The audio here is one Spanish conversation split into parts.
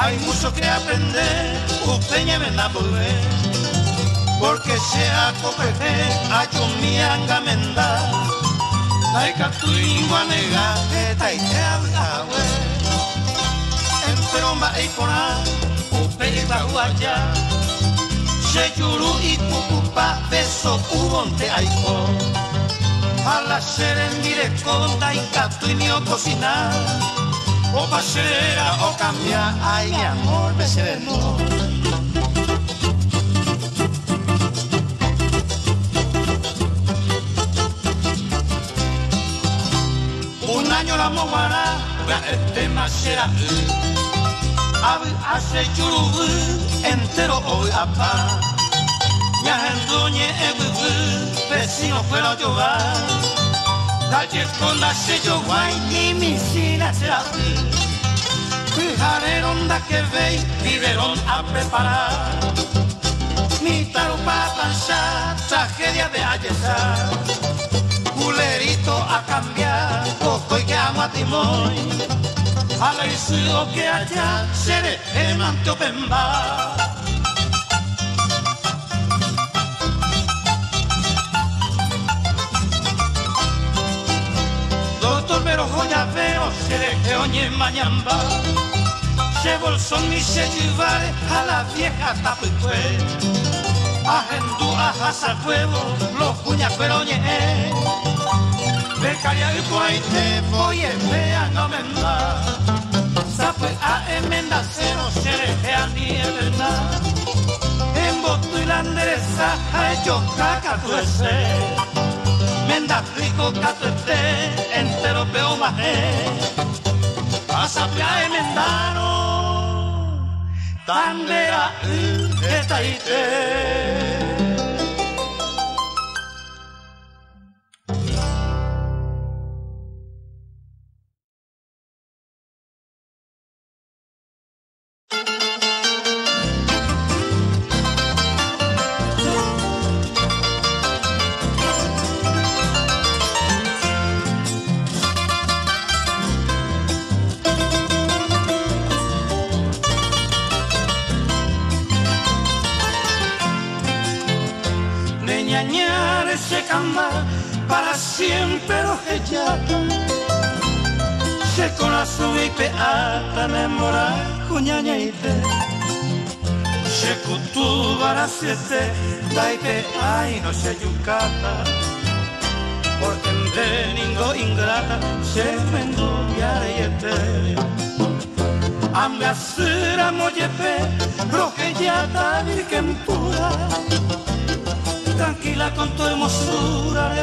Hay mucho que aprender, upeña menabue, porque se acopeje a chumianga menda. Laika tuingua nega, eta itea awe. Enferoma ikona, upe ibahuaya. Se yuru ikukupa, beso ubonte aiko. A la directo, taika tuinio cocinar. O pasera o cambia, ay mi amor, me sereno. Un año la moguara, este más será. Hace churu, entero hoy apa. Ya en doñe ebu, vecino fuera llover. Dalle con la sello guay y mi sina será Fijareron da que veis, viveron a preparar. Mi tarupa planchar, tragedia de ayesar Culerito a cambiar, cojo y que amo a timón A la que allá, seré el manteo pero joya veo se oñe mañamba se bolsón ni se llevare a la vieja tapicue ajendu a hasa huevo los cuña peroñe becaria y coite voy a ver no me sabe a emenda cero se deje a ni verdad en botu y la endereza a ellos caca tuese Menda rico catete, entero peo majé. Pasa pia emendano, tandera etaite. Daipe ay no se yucata. Porque en ningo ingrata se mendo yareyete Ambasura moyepe, rojellata virgen pura. Tranquila con tu hermosura de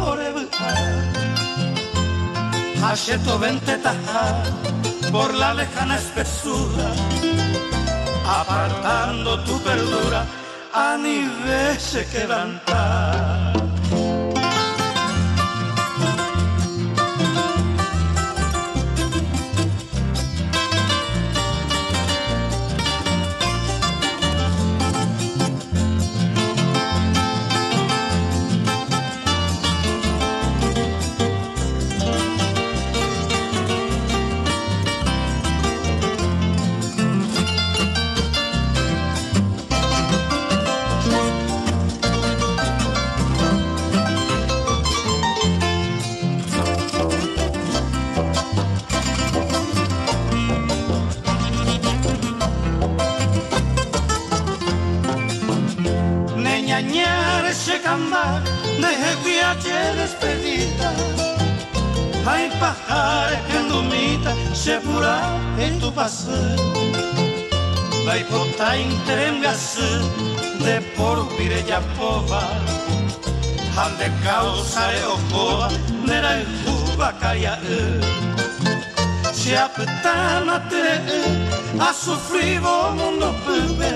orebuta. tu vente taja por la lejana espesura, apartando tu perdura a nivel se quebrantar. Se pura en tu paseo. La hipota interengase de por ya pova. Han de causa e ocoa, nera en juba caia Se apetana te a sufrir o mundo pube.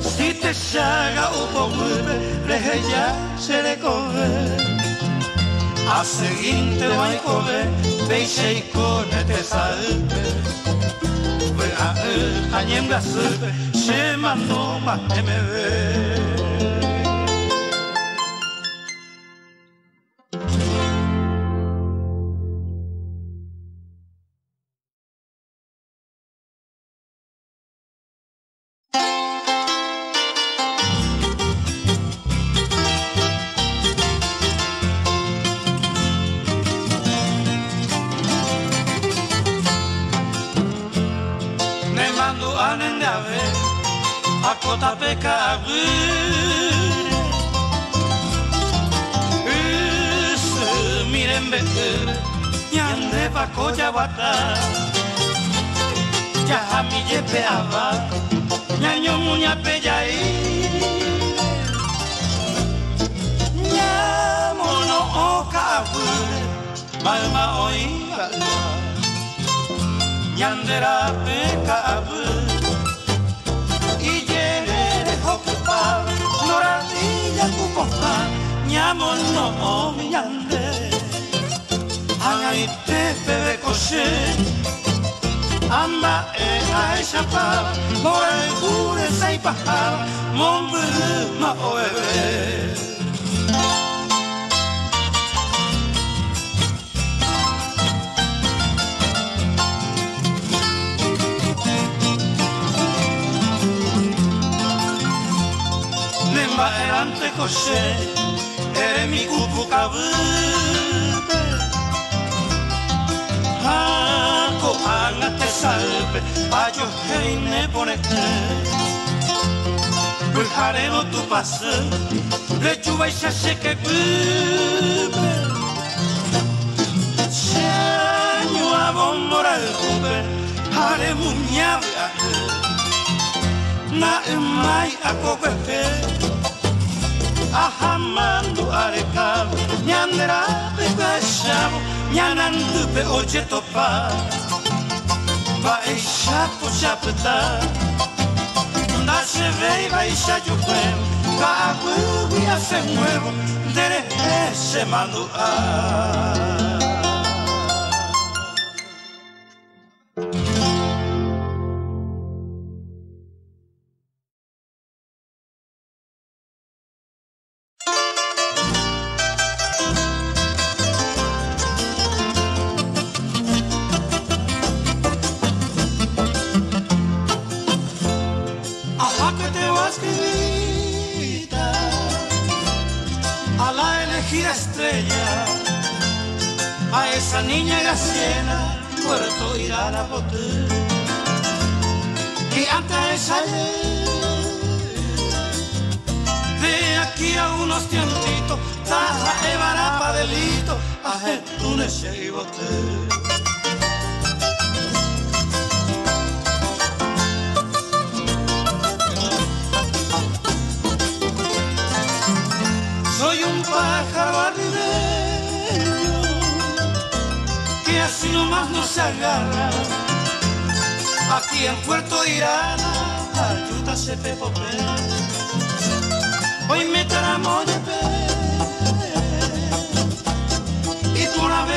Si te chaga o pobre, reja se le coge. A seguinte vai correr, deixei cornete salpe. Ve a e, a nyemga supe, shema no ma emeve. Bandu Yamolo yande Agaite bebe koşe Amba e aşapa e kure sei pahar Mon bırı ma oeve Nemba erante koşe Ere mi kupu kabute Hako angate salpe Ayo heine ponete Bulhare no tu pase Lechuva y shasheke kube Chanyo abomora el kube Hare muñabe na mai akokwepe ahamando arekam nyandrape kashamo nyanandupe oje topa. Va ishapo chapta ndache vei va ishajo kwem ka agwi afemwevo ndere ese manu a y Bote. Soy un pájaro arribeño que así nomás no se agarra. Aquí en Puerto Irana, ayuda se. Hoy me tramo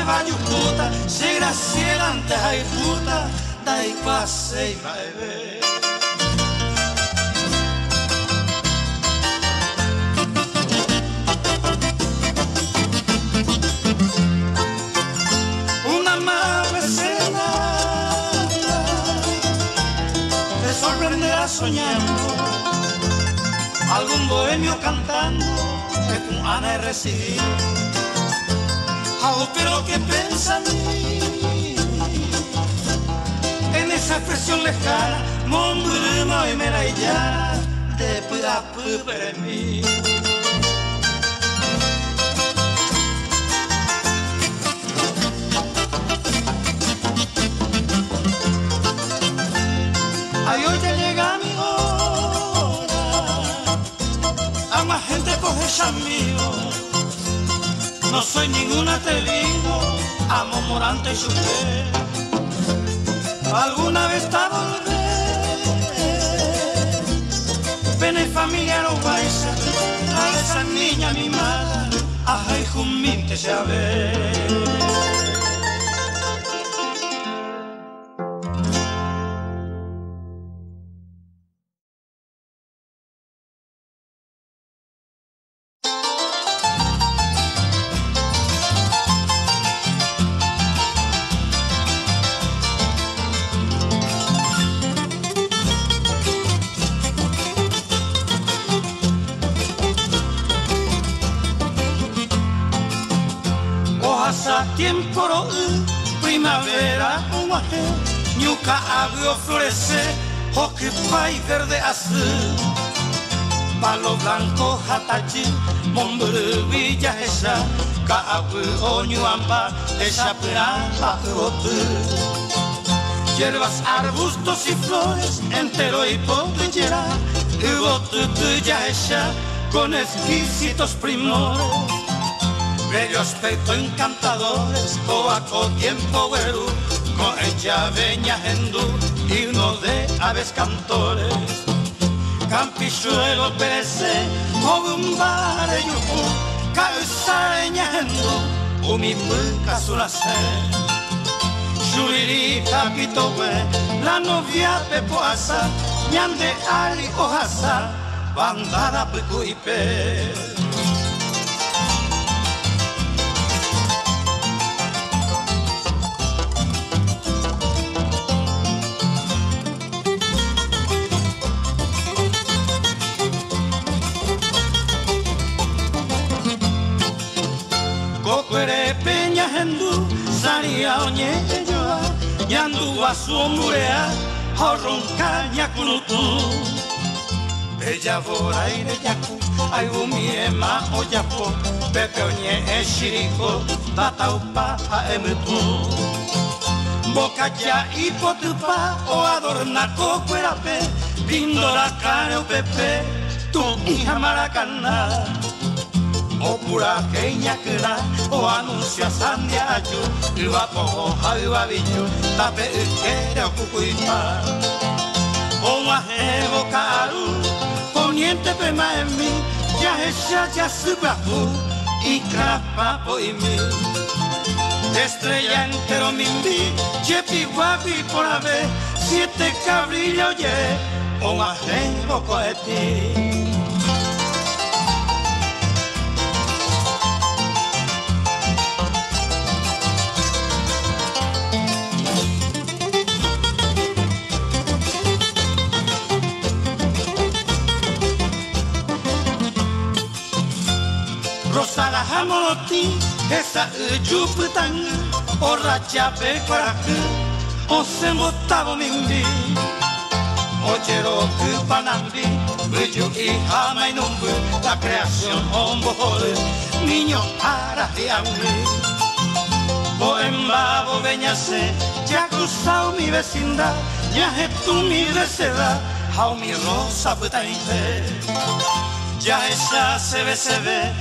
beba yucuta, se graciela antes hay puta, da y pase y bebe. una madre será te sorprenderá soñando algún bohemio cantando que tu Ana recibir pero que piensa en mí en esa expresión lejana mon brumo y me la ya de puda para mí Ay, hoy ya llega mi hora. A más gente coge chamío. No soy ninguna, te digo, amo Morante Chupé. Alguna vez te volveré. Pene familia no vais a esa niña mimada, a Jumín te llave. Ro primavera un guaje, ñuca abrió florece, Occupy verde azul, palo blanco hatachi, momburu villa esa, kaapu onyuamba, esa uotu. Hierbas, arbustos y flores, entero y podrillera, uotu tuya esa, con exquisitos primores. Bello aspecto encantadores, coaco tiempo con ella veña hendú, himno de aves cantores. Campichuelo perece, mogumbare yuku, causareña hendú, umipuca sulase. Shuriri capitowe, la novia pepoasa, ñande ali ojasa, bandada pecuipe. Yandu asuomurea, horonka nyakunutu. Bella vora ire yaku, ai umiema oyapo, pepe oñe e shiriko, bataupa a emutu. Boca ya hipotupa, o adorna kokwerape, pindora care o pepe, tu hija maracana. O pura que da, o anuncia sandia ayu, iba poco, iba bicho, tape quiere o cucuipa. O majebo caru, poniente pema en mí, ya ella ya subahu, y crapa y mí. Estrella entero mimbi, chepi guapi por ave, siete cabrillo ye, o majebo coeti. Hamoti, esa ujuputang, ora chape koraku, onsen botabo mimbi. Ochero kupanambi, uju y hamay numbu, la creación hombojol, niño para hambre. Boemba, bobeñase, ya cruzado mi vecindad, ya es tu mi deseda, hao mi rosa putainte. Ya esa se ve, se ve,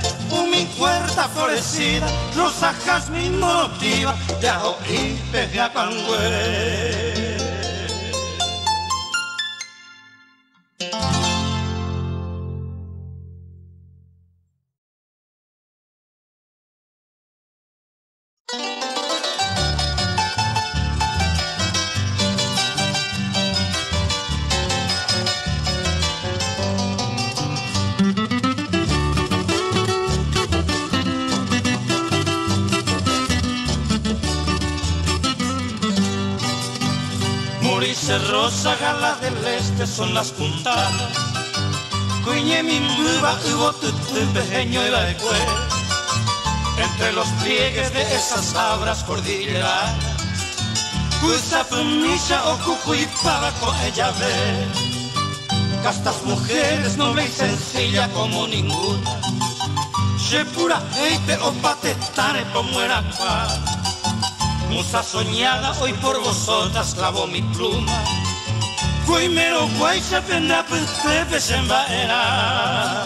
mi puerta florecida, rosa jazmín motiva, ya oí pega con son las puntadas. Cuñe mi mbuba hubo pequeño y la de Entre los pliegues de esas abras cordilleras. Cusa pumisha o cucuipaba con ella ve. Castas mujeres noble y sencilla como ninguna. Se pura heite o patetare como era paz. Musa soñada, hoy por vosotras clavo mi pluma. Fui mero guay, se penda, pues, se era.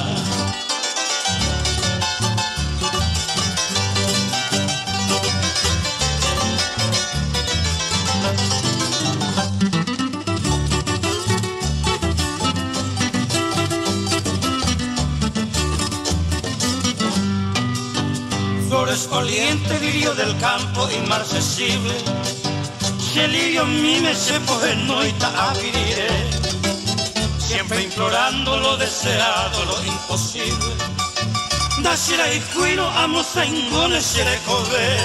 Flores oliente, lirio del campo inmarcesible. Si el lirio mime se poje noita a vivir, siempre implorando lo deseado, lo imposible. Da sira y cuino, amo saingone, sire cove.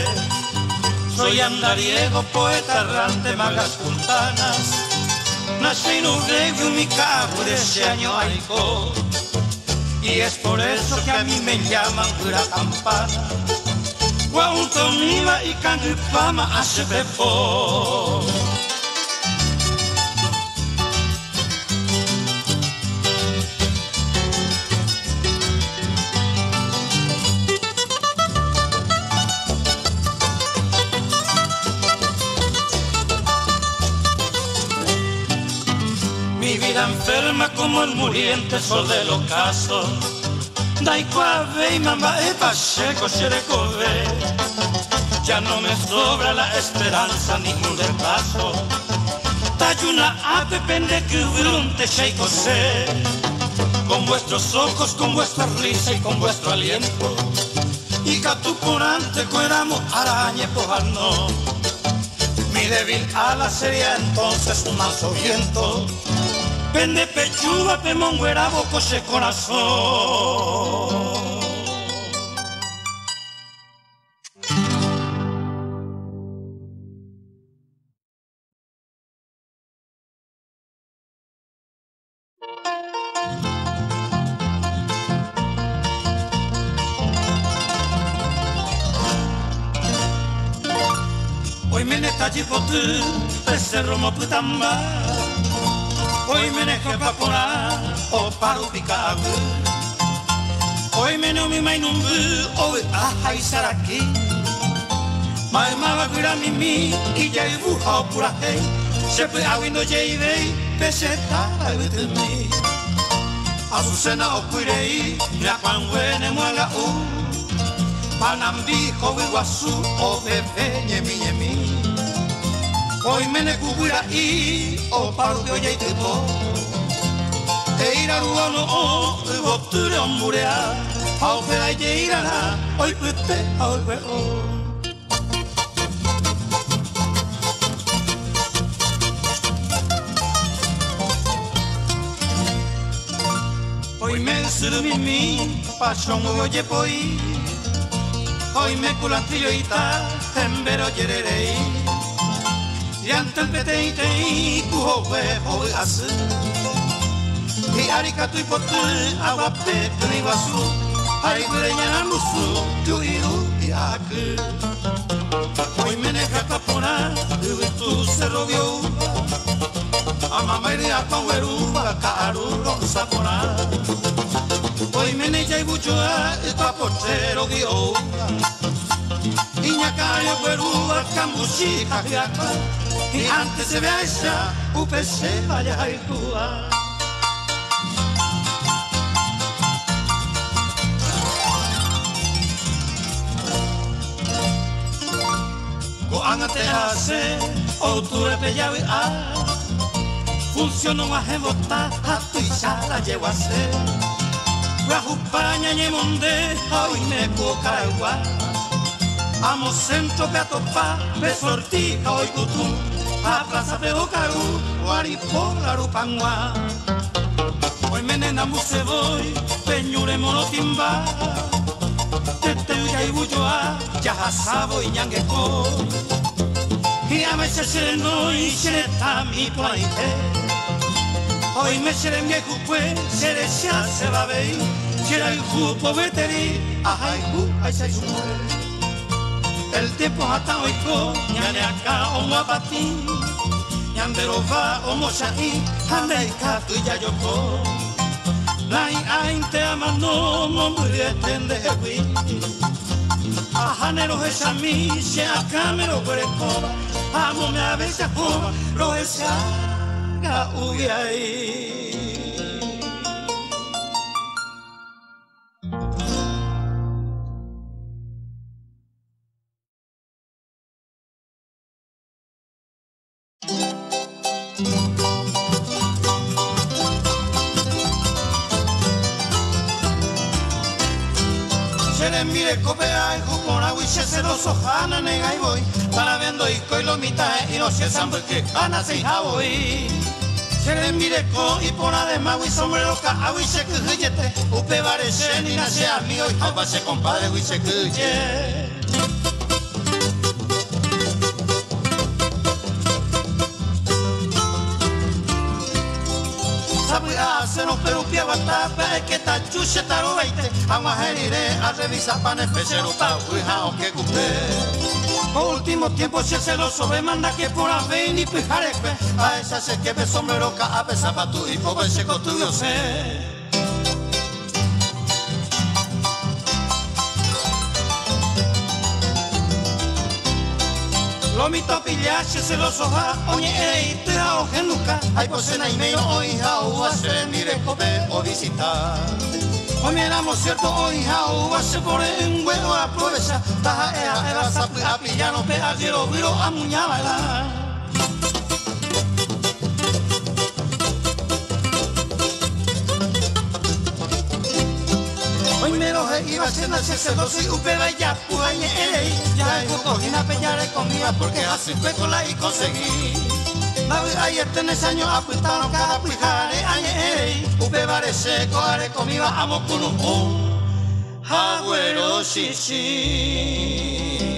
Soy andariego, poeta errante, magas puntanas. Nací en un mi cabo de ese año aico. Y es por eso que a mí me llaman pura campana. Guautomima y Cangripama Ashbepo. Mi vida enferma como el muriente sol del ocaso Daikwa y mamba e pacheco ve. Ya no me sobra la esperanza ni un paso. Tayuna ave pende que te sheiko se. Con vuestros ojos, con vuestra risa y con vuestro aliento. Y catuporante cueramo arañe no. Mi débil ala sería entonces un manso viento Pende pechuga, pe monguera, boco ese corazón. Hoy me neta jipotu, pecerro mo putamba. Oi meneke papora, o parupika agu Oi menumi mai numbu, oi ahai saraki Mai mawa gura mimi, ija ibu hao pura hei Sepe awi no jeivei, peseta evitumi Azucena opuirei, rapanwene muala u uh. Panambi, kowi wasu, o oh, bebe, nyemi nyemi Oimene kubura i o paru te oia iteko Eira ruano o gopture onburea Hau pera ite irara oi pete hau o Oimen surumimi pasion oie poi Oime kulantrillo ita embero yererei. Iată-l pe tei, tei, cu hove, hove, asă. Hei, arica tu-i potă, avapte, până-i vasu, Hai vremea nu su, tu iu, iacă. Poi mene catapona, tu se roviu, Amamai de apa ueruba, caru, rom, sapona. Poi mene jai bujoa, tu apotero, ghiou, o Iñaka yo weru Kambushi kahiaka y antes se vea esa UPC vaya a tua. Goanga te hace, outure pe yawi a. Funciono a jebota, a tu isa la llevo a ser Guajupaña ñemonde, a uine caragua Amo centro pe atopa, pe sortija oi kutum a plaza de Ocaru, Guaripola, Rupangua. Hoy menena muse voy, peñure monotimba, teteuya y buyoa, yajasabo y ñangueco. Y a veces se no y se mi. Hoy me seré mi pues, seré ya se va a ver, será el grupo veteri, ay, ay, ay, ay, el tiempo hata oiko nyane aka omo apati Nyandero va omo shai hande ikatu yayoko Lai ainte amano momburi etende hewi Ahanero heshami she akamero kwerekoba Amo me abesa koba rohesha que ana se voy Sere mire ko y por además wi sombrero ka awi se kujete upe bare se ni na se amigo y haba se compadre wi se kuje Sabi a se no pero pia bata pe que ta chuche taro veite ama herire a revisar pan especial pa wi ha o que cupe por último tiempo si el celoso me manda que por haber ni pijarepe A esa se que me sombrero a pesar pa tu y pobre se yo sé Lomito pillache se lo soja, oye, ey, te ha ojenuca. Ay, pues en ahí hoy jau, a se mire cope o visitar. Hoy miramos cierto, hoy jau, a se pone un huevo a aprovecha. Taja, ea, era, sapi, a pillano, pe, a giro, viro, a muñabala. iba siendo el sacerdote y upeba ya puañe ya cogina pellare comida porque así fue con la y conseguí ayer tenés años apuestaron cada pujare añe upebare seco are comida amo con un agüero shishi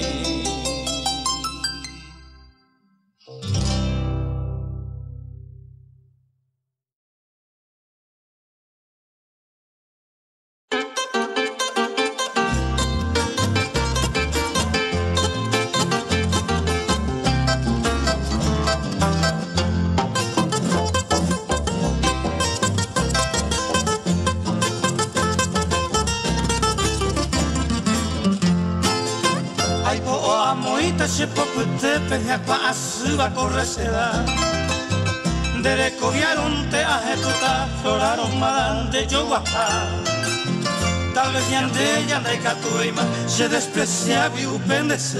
catuima Se desprecia viu pendece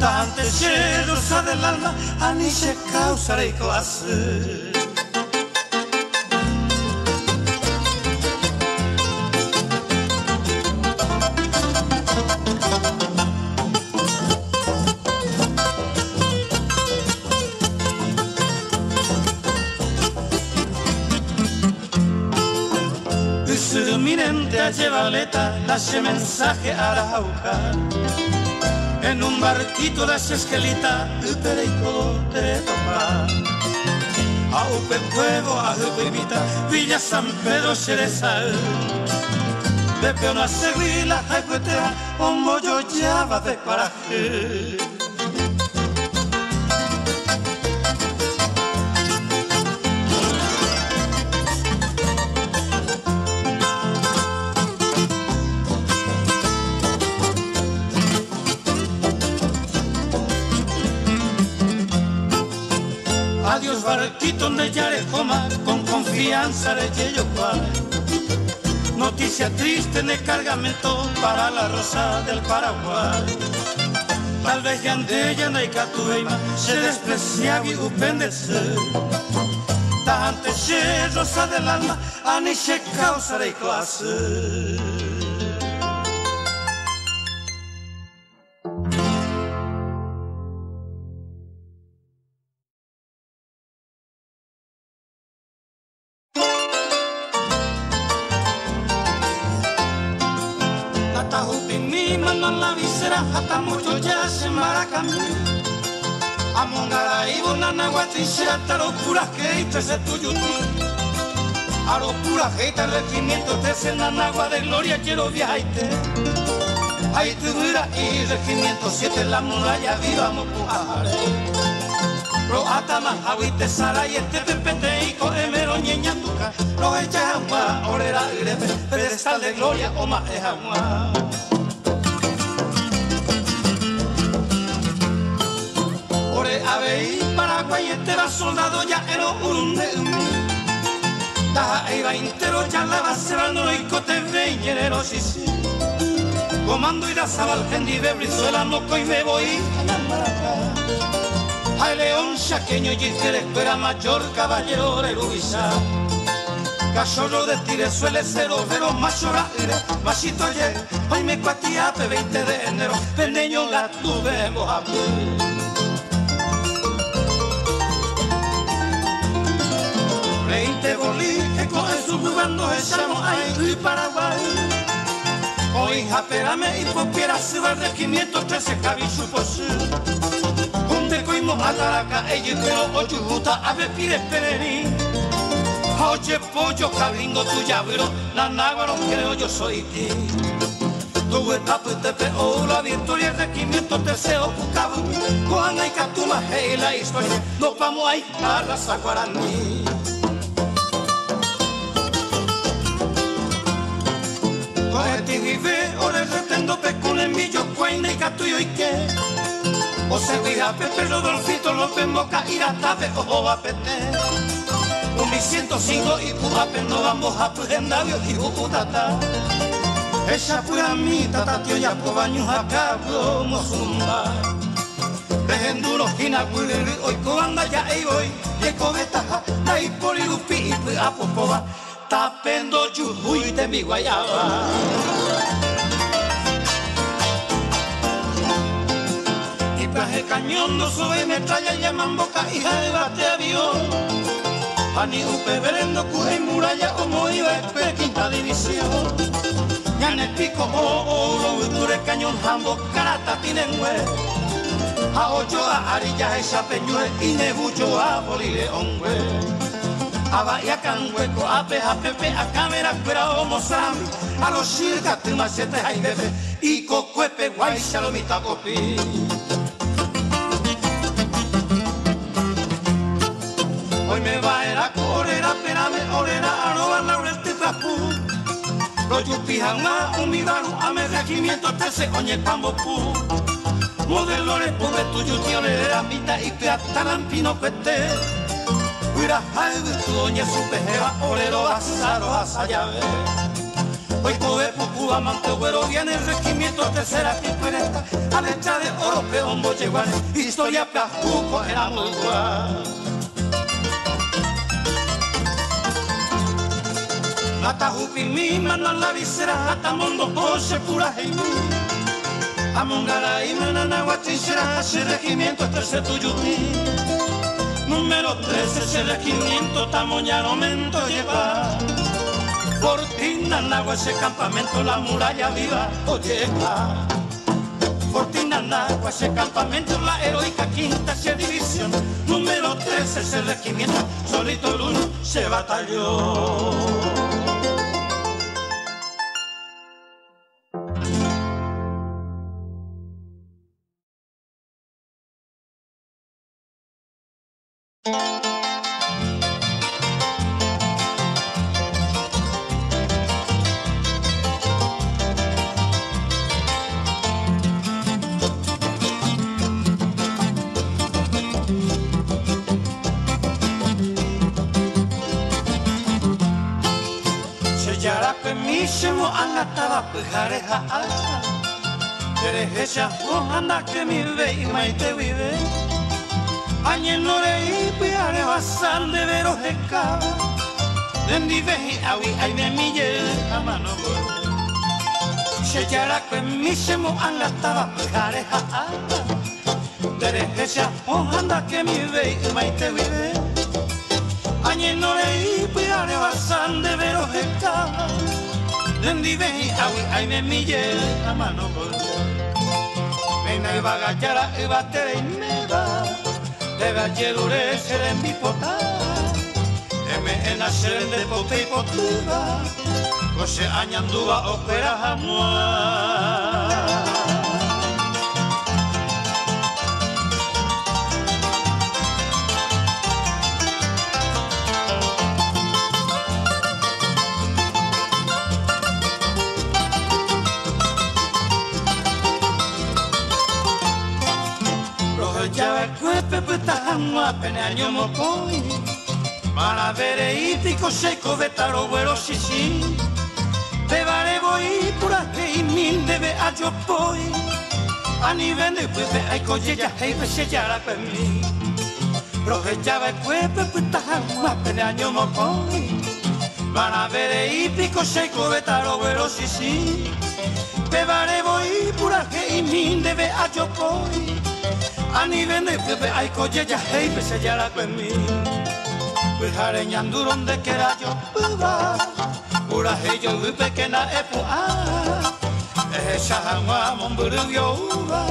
Tante rosa del alma Ani se causa de clase lleva aleta, hace mensaje a la jauja. En un barquito de esquelita, upere y todo te topa. A upe a upe Villa San Pedro Cerezal. De peona seguila, jaicuetea, un mollo va de paraje. Barquito de Yarejoma con confianza de Yeyopal. Noticia triste el cargamento para la rosa del Paraguay. Tal vez yande no hay catueima se desprecia y upendece. Tante rosa del alma, ani se causa de clase. En agua de gloria quiero viajarte ahí te dura y regimiento siete la muralla vivamos pujare Pro atama te sara y este pepete y coemero ñeña tuca. Los echas agua, orera pedestal de gloria o más es Ore ave Paraguay va soldado ya era un Da iba ya la base no y cote veñero sí sí Comando y da sabal gendi de Brizuela me voy a la Ay león chaqueño y que espera mayor caballero de Luisa Cachorro de tire suele ser pero mayor aire Machito ayer, hoy me cuatía 20 de enero Peneño la tuvemos a ver Veinte boliche con su jugando echamos ahí y Paraguay. Hoy japérame y popiera se va de 513 cabichu por sí. Junte coimo a Taraca, ella pero ocho juta a ver pide perení. Oye pollo cabringo tu llavero, la nágua no creo yo soy ti. Tu etapa te peo la victoria de 513 Pucabu. Juana y Catuma, hey la historia, nos vamos a ir a la Zaguaraní. Vive ore retendo pe con el millo cuaina y catuyo y que O se cuida Pepe Rodolfito López Moca tape ojo a pete. Un mi ciento cinco y pujape no vamos a pugendavio y uputata. Esa pura mi tata tío ya po baños acá como zumba. Dejen duro hina kuiri hoy anda ya ei voy. Y cobeta na y polilupi y apopoba. Tapendo yuhui de mi guayaba. el cañón no sube metralla llaman boca hija de bate avión. Pani upe verendo cuja y muralla como iba espe quinta división. El pico oro el cañón jambo carata tienen hue A ocho a arilla esa peñue y nebucho a bolile hombre a Bahía Canhueco, a Peja Pepe, a Cámara, Cuera, Homo a los Shirka, Timacete, hay bebé, y Cocuepe, Guay, Shalomita, Copi. Hoy me va a corera, pena me orera, a robar la urete trapu. Lo yupijan más, un mibaru, a me regimiento, te se oñe pambopu. Modelores, pube tu yutione de la mitad y te pino pete. Huira tu doña su pejera, orero, asaro, asayave. Hoy pube pupu, amante, güero, viene el regimiento, tercera, quinta, a lecha de oro, peón, boyeguane, historia, plajuco, era muy guay. Mi mana la visera ata mondo pose pura heimi Amongara y manana guachinchera ese regimiento tercer tuyuti Número 13 ese regimiento tamoñano mento lleva. Fortina nagua ese campamento la muralla viva oyeca Fortina nagua ese campamento la heroica quinta ese división. Número 13 ese regimiento solito el uno se batalló que mi ve y maite vive. Añe nore y piare basan de veros de cava Dendi veji awi ay me mille a mano Sheyara que mi shemo angataba pujareja Derecha anda que mi ve y maite vive. Añe nore y piare basan de veros de cava Dendi vehi awi aime mille a mano Vena ineba gaitara ebatera ineba Deba jerure zeren bipota Hemeena zeren depotei potura Gose ainandua opera jamoa tahanwa pene año mokoi Mara bere itiko seiko betaro buero sisi Bebare boi pura hei min debe ajo poi Ani vende pepe aiko yeya hei pese yara pe mi Rohe java kwepe putahanwa pene año mokoi Mara bere itiko seiko betaro buero sisi Bebare boi pura hei min debe ajo poi ani vende pepe ai koje ya hei pese ya la kwemi Bihare nyanduron de kera yo buba Ura hei yo upe que na epu a. Ehe shahangwa momburu yo uba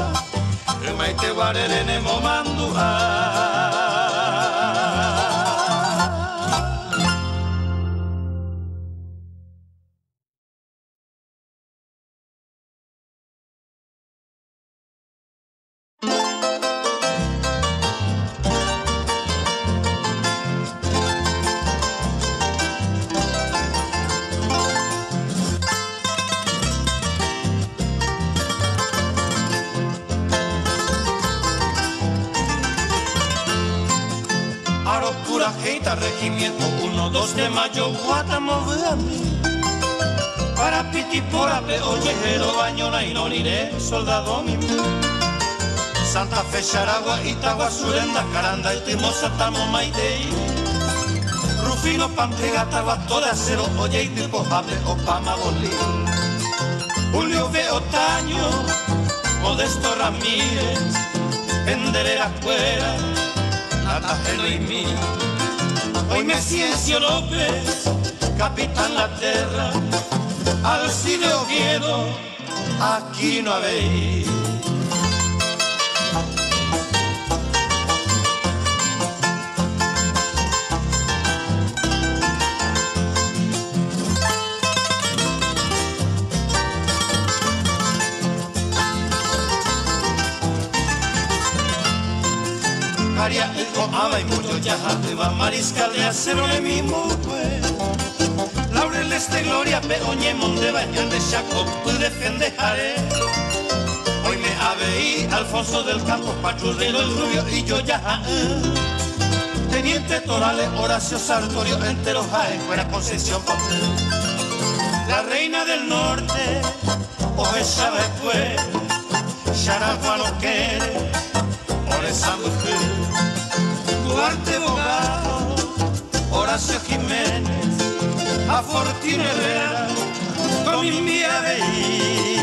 Umaite warere ne momandu a Regimiento 1, 2 de mayo, Guatamo, mí. Para Pitipora, Peollejero, Bañona y Noniré, Soldado, mi Santa Fe, Charagua, Itagua, Surenda, Caranda, y Timosa, Tamo, Maitei. Rufino, Pampega, Tagua, Toda, Cero, Oye, y Tipo, Jape, Opama, Bolí. Julio, de Otaño, Modesto Ramírez, Penderera, Cuera, Natajeno y mí. Hoy me Ciencio López, Capitán La Terra, Alcide Oviedo, aquí no habéis. María hijo ama y ya va mariscal de acero de mi mujer. Laurel este gloria peoñe de bañan de chaco pude jare. Hoy me aveí Alfonso del Campo, Pachudelo el Rubio y yo ya. Teniente Torales, Horacio Sartorio, entero Jaén, fuera concesión La reina del norte, o esa después, Charagua no quiere, por esa mujer. Duarte Bogado, Horacio Jiménez, a Fortuna Herrera, con mi de